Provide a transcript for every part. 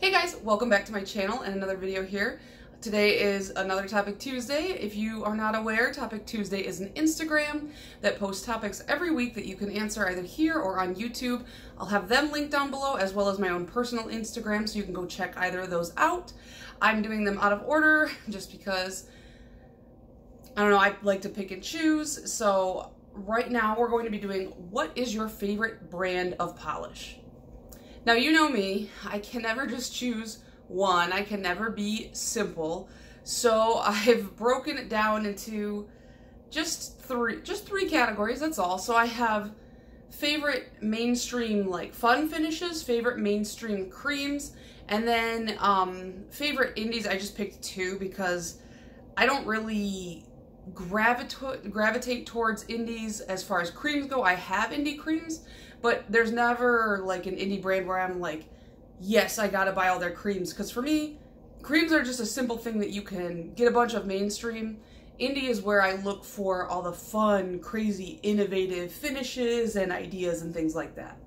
Hey guys, welcome back to my channel and another video here. Today is another Topic Tuesday. If you are not aware, Topic Tuesday is an Instagram that posts topics every week that you can answer either here or on YouTube. I'll have them linked down below as well as my own personal Instagram so you can go check either of those out. I'm doing them out of order just because, I don't know, I like to pick and choose. So right now we're going to be doing what is your favorite brand of polish? Now, you know me, I can never just choose one, I can never be simple. So I've broken it down into just three just three categories, that's all. So I have favorite mainstream like fun finishes, favorite mainstream creams, and then um, favorite indies. I just picked two because I don't really gravitate gravitate towards indies as far as creams go. I have indie creams, but there's never like an indie brand where I'm like, yes, I gotta buy all their creams. Because for me, creams are just a simple thing that you can get a bunch of mainstream. Indie is where I look for all the fun, crazy, innovative finishes and ideas and things like that.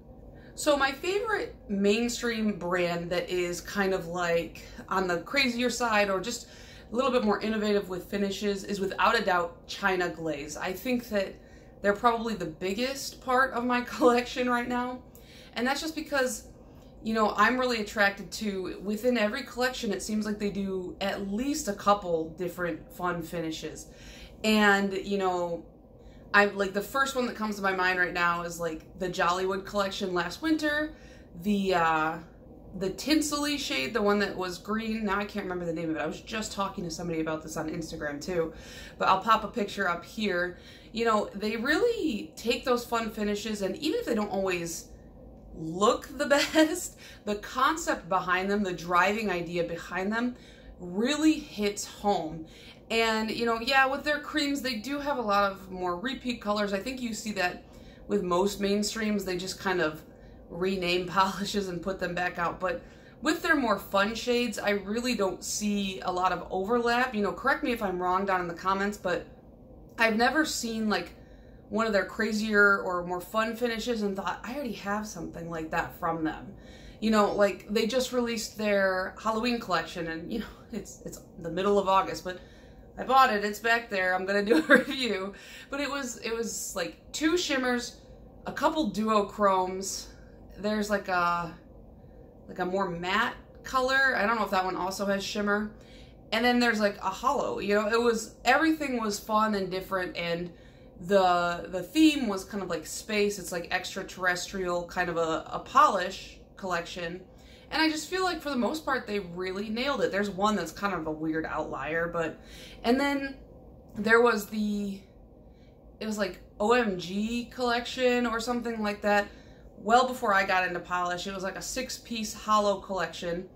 So my favorite mainstream brand that is kind of like on the crazier side or just a little bit more innovative with finishes is without a doubt China Glaze. I think that they're probably the biggest part of my collection right now. And that's just because, you know, I'm really attracted to, within every collection, it seems like they do at least a couple different fun finishes. And, you know, I'm like the first one that comes to my mind right now is like the Jollywood collection last winter, the uh the Tinsley shade, the one that was green. Now I can't remember the name of it. I was just talking to somebody about this on Instagram too, but I'll pop a picture up here. You know, they really take those fun finishes and even if they don't always look the best, the concept behind them, the driving idea behind them really hits home. And, you know, yeah, with their creams, they do have a lot of more repeat colors. I think you see that with most mainstreams. They just kind of rename polishes and put them back out. But with their more fun shades, I really don't see a lot of overlap. You know, correct me if I'm wrong down in the comments, but I've never seen like one of their crazier or more fun finishes and thought, I already have something like that from them. You know, like they just released their Halloween collection and you know, it's it's the middle of August, but I bought it, it's back there. I'm gonna do a review. But it was it was like two shimmers, a couple duochromes, there's like a like a more matte color. I don't know if that one also has shimmer. And then there's like a holo. You know, it was everything was fun and different and the the theme was kind of like space. It's like extraterrestrial kind of a, a polish collection. And I just feel like for the most part they really nailed it. There's one that's kind of a weird outlier, but and then there was the it was like OMG collection or something like that well before I got into polish. It was like a six piece holo collection.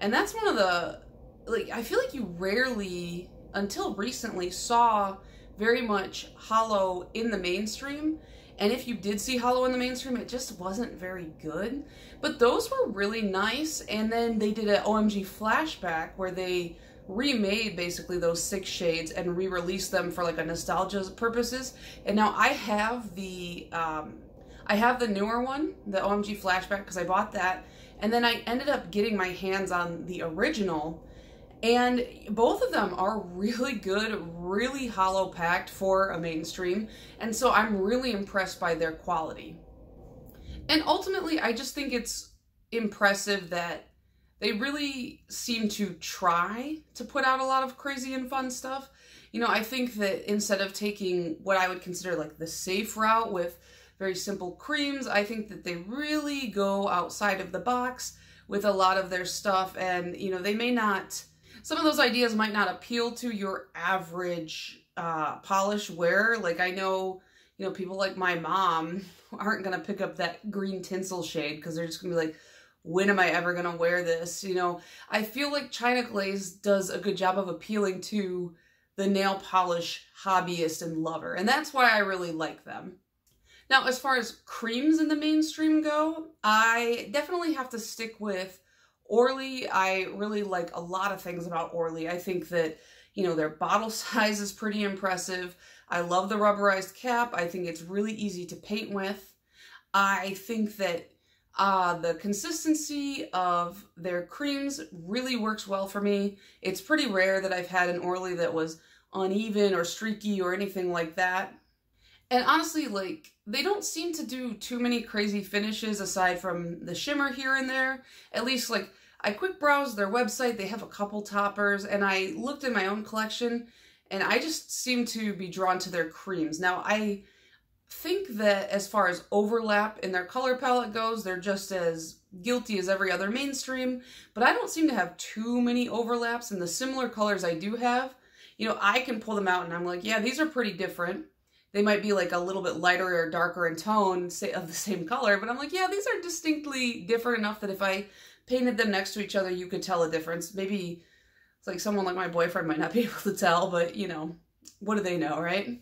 And that's one of the, like, I feel like you rarely, until recently, saw very much holo in the mainstream. And if you did see holo in the mainstream, it just wasn't very good. But those were really nice. And then they did an OMG flashback where they remade basically those six shades and re-released them for like a nostalgia purposes. And now I have the um, I have the newer one, the OMG Flashback, because I bought that. And then I ended up getting my hands on the original. And both of them are really good, really holo packed for a mainstream. And so I'm really impressed by their quality. And ultimately, I just think it's impressive that they really seem to try to put out a lot of crazy and fun stuff. You know, I think that instead of taking what I would consider like the safe route with very simple creams. I think that they really go outside of the box with a lot of their stuff and, you know, they may not, some of those ideas might not appeal to your average uh, polish wearer. Like I know, you know, people like my mom aren't going to pick up that green tinsel shade because they're just going to be like, when am I ever going to wear this? You know, I feel like China Glaze does a good job of appealing to the nail polish hobbyist and lover. And that's why I really like them. Now, as far as creams in the mainstream go, I definitely have to stick with Orly. I really like a lot of things about Orly. I think that, you know, their bottle size is pretty impressive. I love the rubberized cap. I think it's really easy to paint with. I think that Uh, the consistency of their creams really works well for me. It's pretty rare that I've had an Orly that was uneven or streaky or anything like that. And honestly, like, they don't seem to do too many crazy finishes aside from the shimmer here and there. At least, like, I quick browsed their website. They have a couple toppers, and I looked in my own collection, and I just seem to be drawn to their creams. Now, I think that as far as overlap in their color palette goes, they're just as guilty as every other mainstream, but I don't seem to have too many overlaps in the similar colors I do have. You know, I can pull them out and I'm like, yeah, these are pretty different. They might be like a little bit lighter or darker in tone say, of the same color, but I'm like, yeah, these are distinctly different enough that if I painted them next to each other, you could tell a difference. Maybe it's like someone like my boyfriend might not be able to tell, but you know, what do they know, right?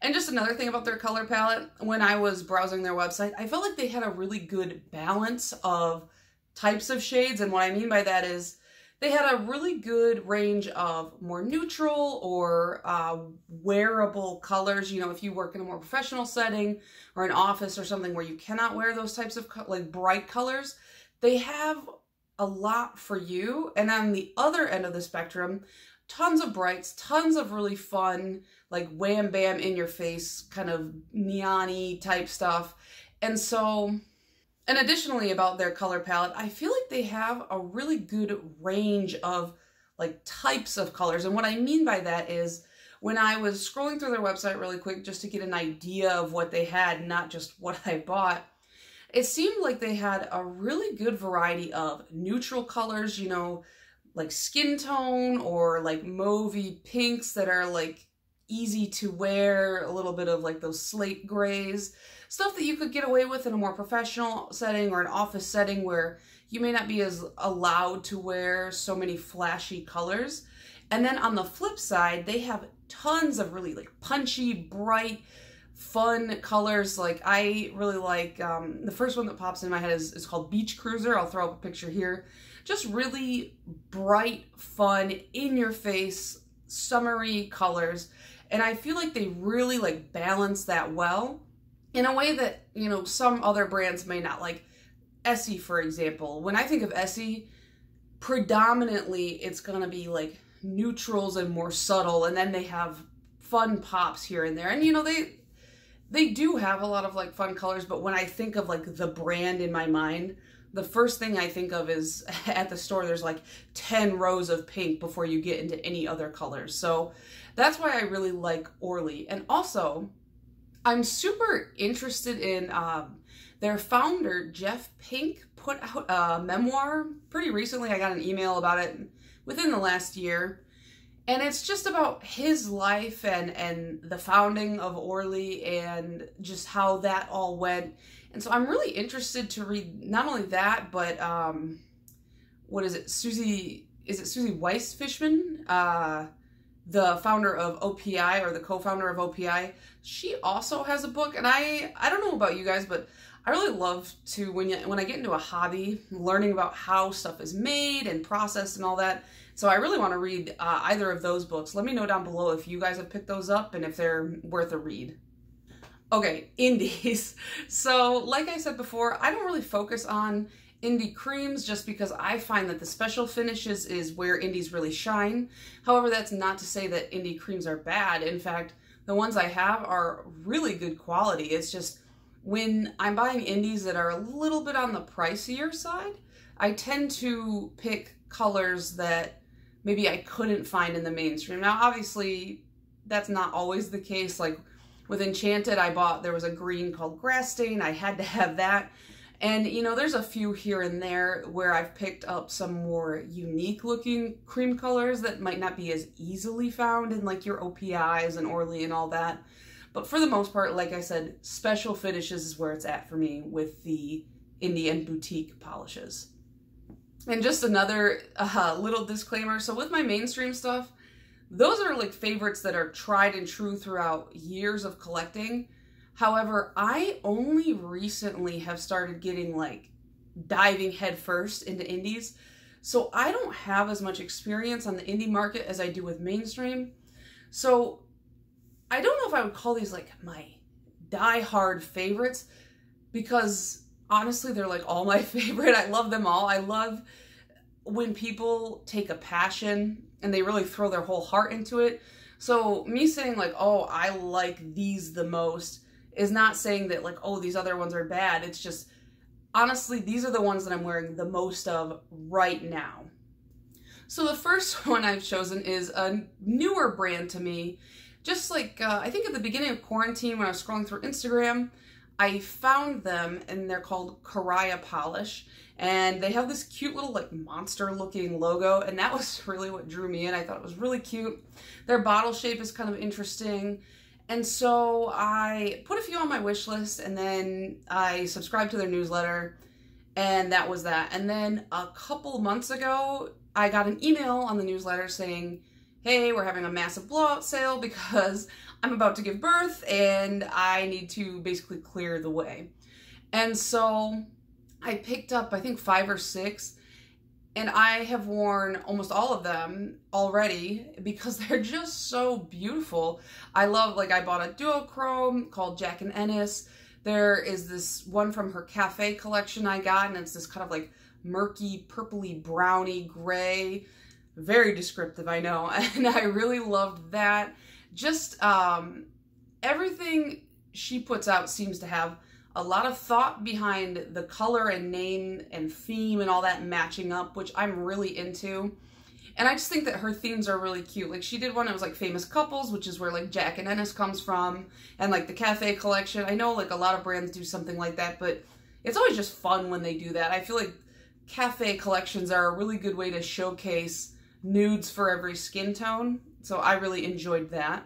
And just another thing about their color palette, when I was browsing their website, I felt like they had a really good balance of types of shades. And what I mean by that is they had a really good range of more neutral or uh, wearable colors. You know, if you work in a more professional setting or an office or something where you cannot wear those types of like bright colors, they have a lot for you. And on the other end of the spectrum, tons of brights, tons of really fun, like wham bam in your face, kind of neon type stuff. And so, and additionally about their color palette, I feel like they have a really good range of like types of colors. And what I mean by that is when I was scrolling through their website really quick just to get an idea of what they had, not just what I bought, it seemed like they had a really good variety of neutral colors, you know, like skin tone or like mauvey pinks that are like easy to wear, a little bit of like those slate grays, stuff that you could get away with in a more professional setting or an office setting where you may not be as allowed to wear so many flashy colors. And then on the flip side, they have tons of really like punchy, bright, fun colors. Like I really like, um, the first one that pops in my head is, is called Beach Cruiser. I'll throw up a picture here just really bright, fun, in your face, summery colors. And I feel like they really like balance that well in a way that, you know, some other brands may not. Like Essie, for example. When I think of Essie, predominantly it's going to be like neutrals and more subtle. And then they have fun pops here and there. And, you know, they they do have a lot of like fun colors, but when I think of like the brand in my mind, the first thing I think of is at the store, there's like 10 rows of pink before you get into any other colors. So that's why I really like Orly. And also, I'm super interested in um, their founder, Jeff Pink, put out a memoir pretty recently. I got an email about it within the last year. And it's just about his life and, and the founding of Orly and just how that all went and so I'm really interested to read not only that, but um, what is it? Suzi, is it Suzi Weiss-Fishman? Uh, the founder of OPI or the co-founder of OPI. She also has a book. And I, I don't know about you guys, but I really love to, when, you, when I get into a hobby, learning about how stuff is made and processed and all that. So I really want to read uh, either of those books. Let me know down below if you guys have picked those up and if they're worth a read. Okay, indies. So, like I said before, I don't really focus on indie creams just because I find that the special finishes is where indies really shine. However, that's not to say that indie creams are bad. In fact, the ones I have are really good quality. It's just when I'm buying indies that are a little bit on the pricier side, I tend to pick colors that maybe I couldn't find in the mainstream. Now, obviously, that's not always the case. Like with Enchanted, I bought, there was a green called Grass Stain. I had to have that. And, you know, there's a few here and there where I've picked up some more unique looking cream colors that might not be as easily found in like your OPIs and Orly and all that. But for the most part, like I said, special finishes is where it's at for me with the indie and boutique polishes. And just another uh, little disclaimer. So with my mainstream stuff, those are like favorites that are tried and true throughout years of collecting. However, I only recently have started getting like diving headfirst into indies. So I don't have as much experience on the indie market as I do with mainstream. So I don't know if I would call these like my die-hard favorites because honestly, they're like all my favorite. I love them all. I love when people take a passion and they really throw their whole heart into it. So me saying like, oh, I like these the most is not saying that like, oh, these other ones are bad. It's just honestly, these are the ones that I'm wearing the most of right now. So the first one I've chosen is a newer brand to me. Just like, uh, I think at the beginning of quarantine when I was scrolling through Instagram, I found them and they're called Karaya Polish and they have this cute little like monster looking logo and that was really what drew me in. I thought it was really cute. Their bottle shape is kind of interesting. And so I put a few on my wish list and then I subscribed to their newsletter and that was that. And then a couple months ago, I got an email on the newsletter saying, hey, we're having a massive blowout sale because I'm about to give birth and I need to basically clear the way. And so I picked up, I think, five or six, and I have worn almost all of them already because they're just so beautiful. I love, like, I bought a duochrome called Jack and Ennis. There is this one from her cafe collection I got, and it's this kind of like murky, purpley, browny gray. Very descriptive, I know. And I really loved that. Just um, everything she puts out seems to have a lot of thought behind the color and name and theme and all that matching up, which I'm really into. And I just think that her themes are really cute. Like she did one, it was like famous couples, which is where like Jack and Ennis comes from, and like the cafe collection. I know like a lot of brands do something like that, but it's always just fun when they do that. I feel like cafe collections are a really good way to showcase nudes for every skin tone. So I really enjoyed that.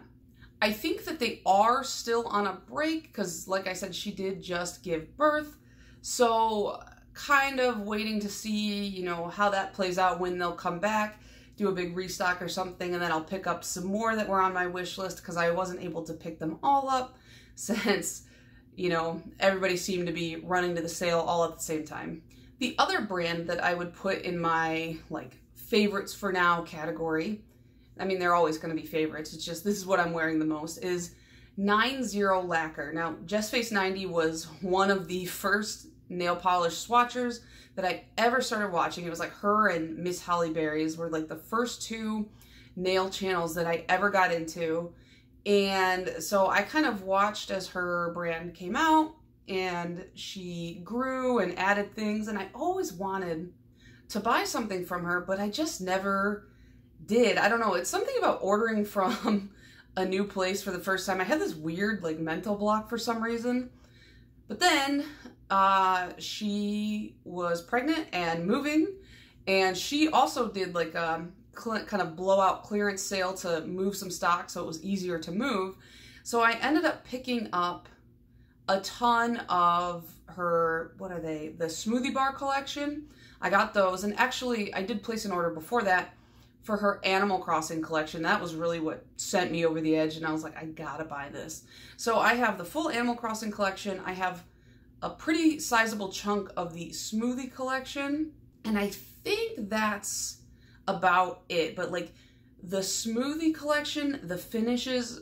I think that they are still on a break because, like I said, she did just give birth. So, kind of waiting to see, you know, how that plays out when they'll come back, do a big restock or something, and then I'll pick up some more that were on my wish list because I wasn't able to pick them all up since, you know, everybody seemed to be running to the sale all at the same time. The other brand that I would put in my, like, favorites for now category I mean, they're always going to be favorites. It's just this is what I'm wearing the most is 90 Lacquer. Now, Jess Face 90 was one of the first nail polish swatchers that I ever started watching. It was like her and Miss Holly Berries were like the first two nail channels that I ever got into. And so I kind of watched as her brand came out and she grew and added things. And I always wanted to buy something from her, but I just never did. I don't know. It's something about ordering from a new place for the first time. I had this weird like mental block for some reason. But then uh, she was pregnant and moving, and she also did like a kind of blowout clearance sale to move some stock so it was easier to move. So I ended up picking up a ton of her, what are they, the Smoothie Bar collection. I got those, and actually I did place an order before that for her Animal Crossing collection. That was really what sent me over the edge and I was like, I gotta buy this. So I have the full Animal Crossing collection. I have a pretty sizable chunk of the smoothie collection. And I think that's about it. But like the smoothie collection, the finishes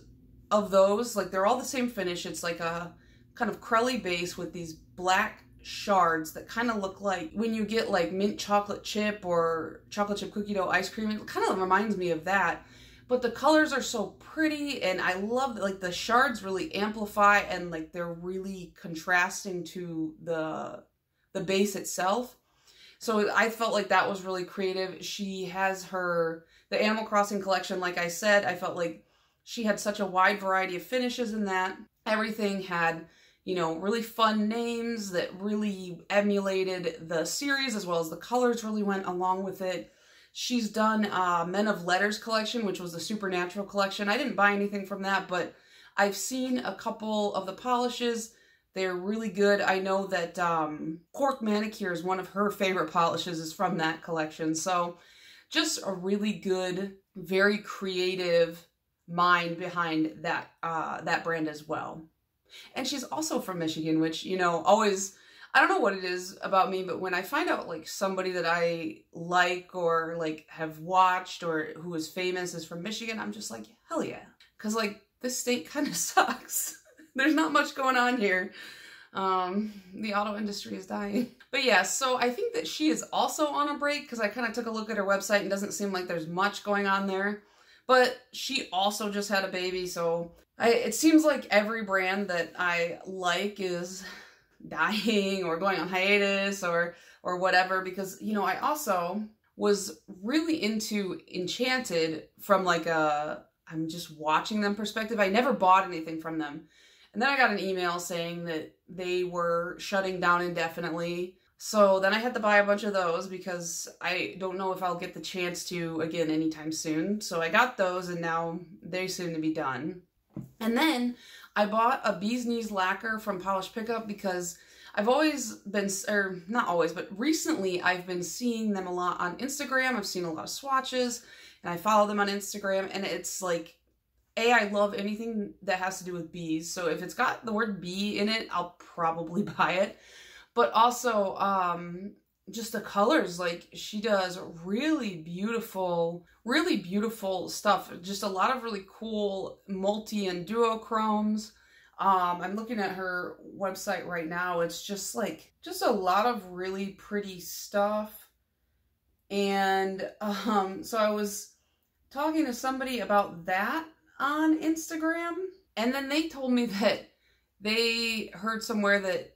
of those, like they're all the same finish. It's like a kind of crelly base with these black shards that kind of look like when you get like mint chocolate chip or chocolate chip cookie dough ice cream. It kind of reminds me of that. But the colors are so pretty and I love like the shards really amplify and like they're really contrasting to the the base itself. So I felt like that was really creative. She has her the Animal Crossing collection like I said, I felt like she had such a wide variety of finishes in that. Everything had you know, really fun names that really emulated the series as well as the colors really went along with it. She's done uh, Men of Letters collection, which was the Supernatural collection. I didn't buy anything from that, but I've seen a couple of the polishes. They're really good. I know that um, Cork Manicure is one of her favorite polishes is from that collection. So just a really good, very creative mind behind that uh, that brand as well. And she's also from Michigan, which, you know, always, I don't know what it is about me, but when I find out like somebody that I like or like have watched or who is famous is from Michigan, I'm just like, hell yeah. Cause like this state kind of sucks. There's not much going on here. Um, the auto industry is dying. But yeah, so I think that she is also on a break because I kind of took a look at her website and doesn't seem like there's much going on there. But she also just had a baby, so I, it seems like every brand that I like is dying or going on hiatus or or whatever because you know I also was really into Enchanted from like a I'm just watching them perspective. I never bought anything from them. And then I got an email saying that they were shutting down indefinitely. So then I had to buy a bunch of those because I don't know if I'll get the chance to again anytime soon. So I got those and now they seem to be done. And then I bought a bee's knees lacquer from Polish Pickup because I've always been, or not always, but recently I've been seeing them a lot on Instagram. I've seen a lot of swatches and I follow them on Instagram and it's like a, I love anything that has to do with bees. So if it's got the word bee in it, I'll probably buy it. But also, um, just the colors, like she does really beautiful, really beautiful stuff. Just a lot of really cool multi and duochromes. Um, I'm looking at her website right now. It's just like, just a lot of really pretty stuff. And um, so I was talking to somebody about that on Instagram. And then they told me that they heard somewhere that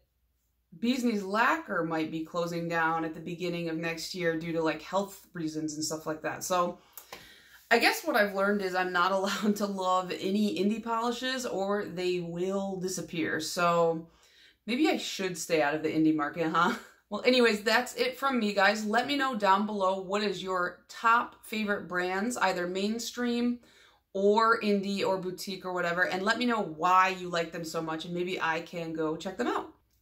Bee's Lacquer might be closing down at the beginning of next year due to like health reasons and stuff like that. So I guess what I've learned is I'm not allowed to love any indie polishes or they will disappear. So maybe I should stay out of the indie market, huh? Well, anyways, that's it from me, guys. Let me know down below what is your top favorite brands, either mainstream or indie or boutique or whatever, and let me know why you like them so much, and maybe I can go check them out.